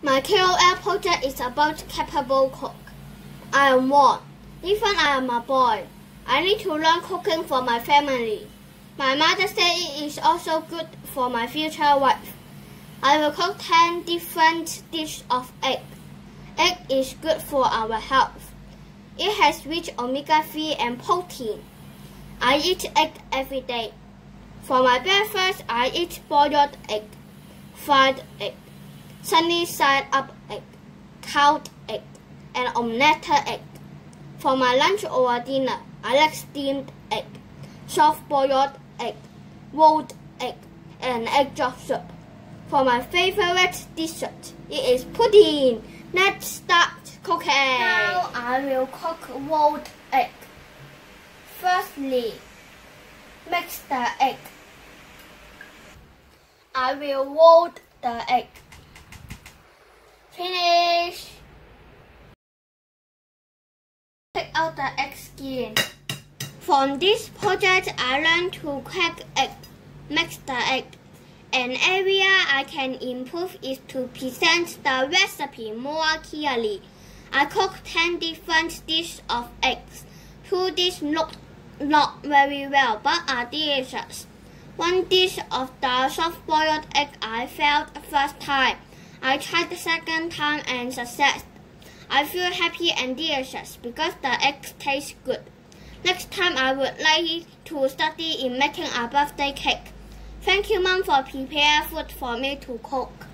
My KOL project is about capable cook. I am Ron. Even I am a boy. I need to learn cooking for my family. My mother said it is also good for my future wife. I will cook 10 different dishes of egg. Egg is good for our health. It has rich omega-3 and protein. I eat egg every day. For my breakfast, I eat boiled egg, fried egg, sunny side up egg, cold egg, and omelette egg. For my lunch or dinner, I like steamed egg, soft-boiled egg, rolled egg, and egg drop soup. For my favorite dessert, it is pudding. Let's start cooking. Now I will cook rolled egg. Firstly, mix the egg. I will roll the egg. Finish. Take out the egg skin. From this project, I learned to crack egg, mix the egg. An area I can improve is to present the recipe more clearly. I cooked 10 different dishes of eggs. Two dishes look not very well but are delicious. One dish of the soft-boiled egg I failed first time. I tried the second time and success. I feel happy and delicious because the eggs taste good. Next time I would like to study in making a birthday cake. Thank you mom for preparing food for me to cook.